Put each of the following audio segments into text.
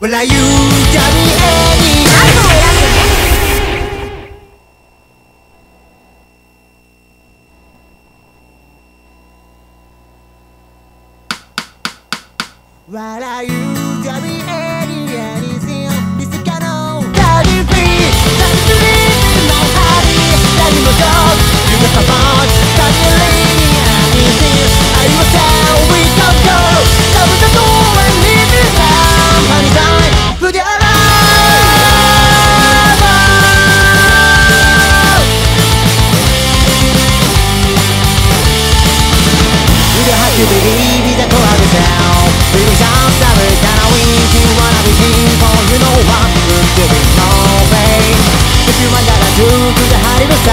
What are you Johnny Annie? Are you りの層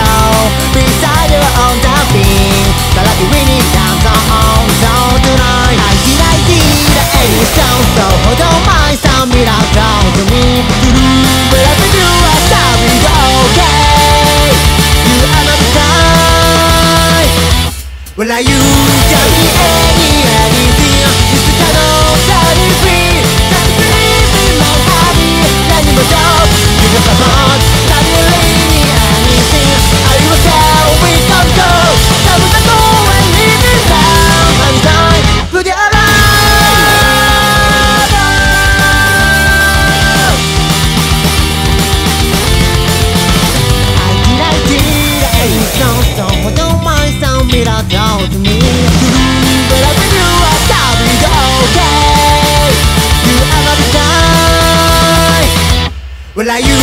Beside your own dolphin から上に down zone zone tonight 1990だ80 sound そうほど前さミラクル To me to do whatever you are sorry okay You are not the kind Will I you tell me me that down to me But I think you are probably okay You the guy Well, are you